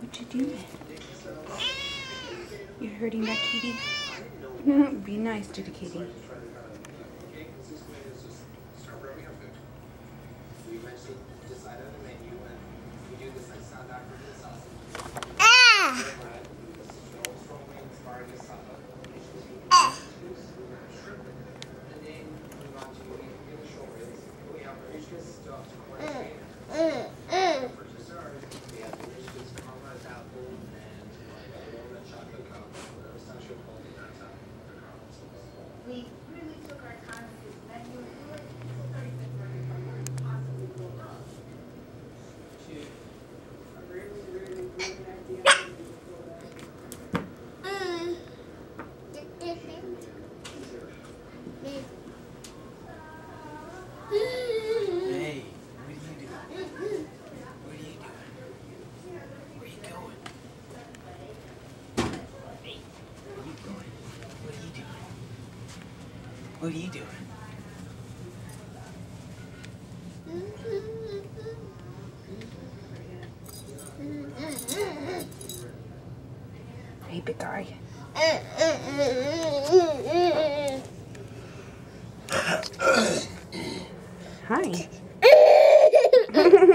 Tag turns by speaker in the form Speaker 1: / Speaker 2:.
Speaker 1: What you doing? You're hurting that kitty? Be nice to the kitty.
Speaker 2: We
Speaker 3: Hey, what are you doing? What are you doing? Where you going? Hey, where you going? What are you doing? What are you doing?
Speaker 1: Hey, big guy. Hi.